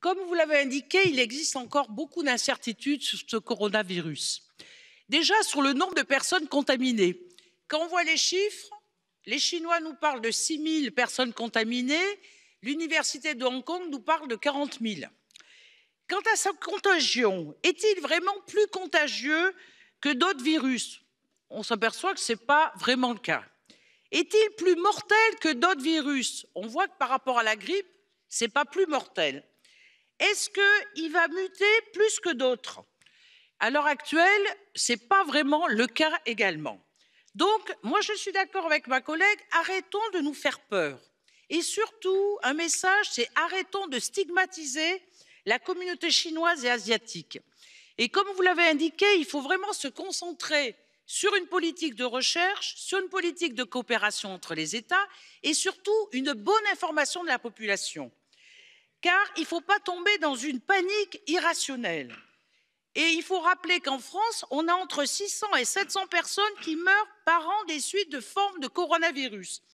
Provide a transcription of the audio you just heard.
Comme vous l'avez indiqué, il existe encore beaucoup d'incertitudes sur ce coronavirus. Déjà sur le nombre de personnes contaminées. Quand on voit les chiffres, les Chinois nous parlent de 6 000 personnes contaminées, l'Université de Hong Kong nous parle de 40 000. Quant à sa contagion, est-il vraiment plus contagieux que d'autres virus? On s'aperçoit que ce n'est pas vraiment le cas. Est-il plus mortel que d'autres virus? On voit que par rapport à la grippe, ce n'est pas plus mortel. Est-ce qu'il va muter plus que d'autres? À l'heure actuelle, ce n'est pas vraiment le cas également. Donc, moi, je suis d'accord avec ma collègue, arrêtons de nous faire peur. Et surtout, un message, c'est arrêtons de stigmatiser la communauté chinoise et asiatique. Et comme vous l'avez indiqué, il faut vraiment se concentrer sur une politique de recherche, sur une politique de coopération entre les États et surtout une bonne information de la population. Car il ne faut pas tomber dans une panique irrationnelle. Et il faut rappeler qu'en France, on a entre 600 et 700 personnes qui meurent par an des suites de formes de coronavirus.